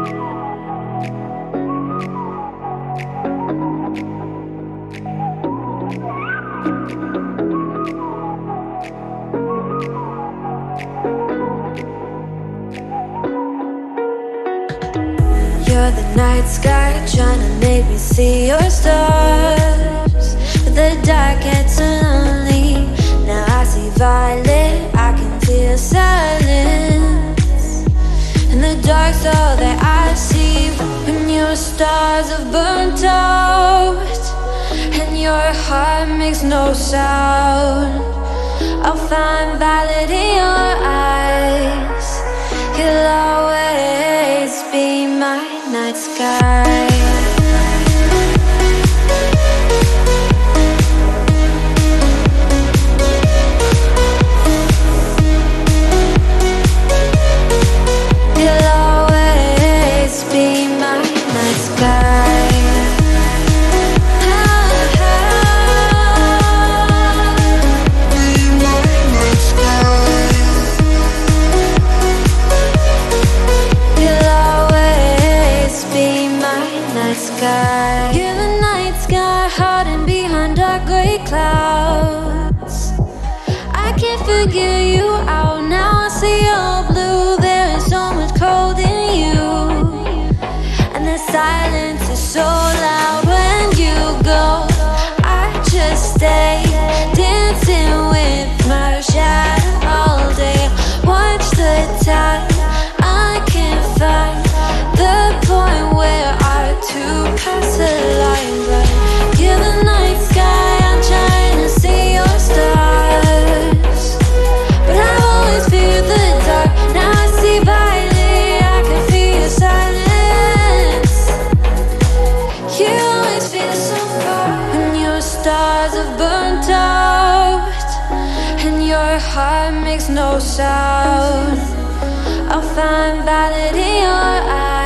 You're the night sky trying to make me see your stars. The dark gets lonely. Now I see violet, I can feel silence. And the dark's all that your stars have burnt out. And your heart makes no sound. I'll find violet in your eyes. You'll always be my night sky. Sky. You're the night sky hiding behind dark gray clouds. I can't figure you out stars have burnt out and your heart makes no sound. I'll find violet in your eyes.